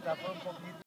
travar um pouquinho.